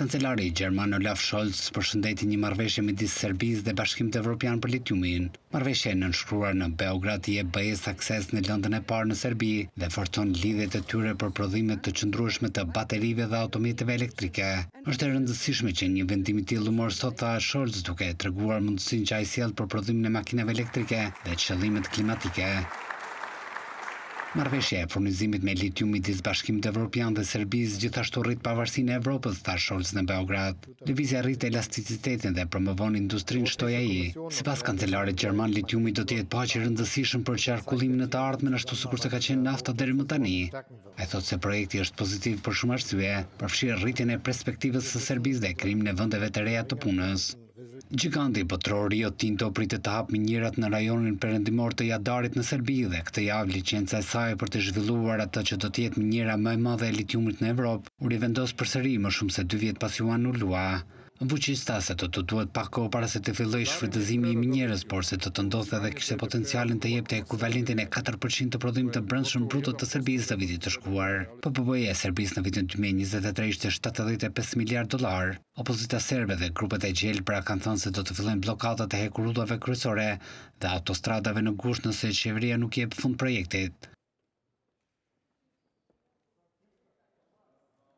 Kancelari gjerman Olaf Scholz përshëndeti një marrëveshje midis Serbisë dhe Bashkimit Evropian për litiumin. Marrëveshja e nënshkruar në Beograd i jep BE-së akses në lëndën e parë në Serbi dhe forcon lidhjet e tyre për prodhime të qëndrueshme të baterive dhe automjeteve elektrike. Është e rëndësishme që një vendim i tillë u mor sot, tha Scholz, duke treguar mundësinë që ai sjell për prodhimin e makinave elektrike dhe qëllimet klimatike. Marrëveshja e furnizimit me litium midis Bashkimit Evropian dhe Serbisë gjithashtu rrit pavarësinë e Evropës, tha Scholz në Beograd. Lëvizja rrit elasticitetin dhe promovon industrinë, shtoi ai. Sipas kancelarit gjerman, litiumi do të jetë po aq i rëndësishëm për qarkullimin në të ardhmen ashtu sikurse ka qenë nafta deri më tani. Ai thotë se projekti është pozitiv për shumë arsye, përfshirë rritjen e perspektivës së Serbisë dhe krijimin e vendeve të reja të punës. Gjiganti botëror Rio Tinto pritet të hapë minierat në rajonin perëndimor të Jadarit në Serbi dhe këtë javë licenca e saj për të zhvilluar atë që do të jetë miniera më e madhe e litiumit në Evropë u rivendos përsëri më shumë se dy vjet pasi u anullua. Vuçiç tha se do të duhet pak kohë para se të fillojë shfrytëzimi i minierës, por se do të ndodhte dhe kishte potencialin të jepte ekuivalentin e katër për qind të prodhimit të brendshëm bruto të Serbisë të vitit të shkuar. PBB-ja e Serbisë në vitin dy mijë e njëzet e tre ishte shtatëdhjetë e pesë miliardë dollarë. Opozita serbe dhe grupet e gjelbra kanë thënë se do të fillojnë bllokadat e hekurudhave kryesore dhe autostradave në gusht nëse qeveria nuk i jep fund projektit.